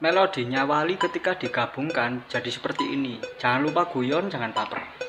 Melodinya Wali ketika digabungkan jadi seperti ini. Jangan lupa guyon, jangan baper.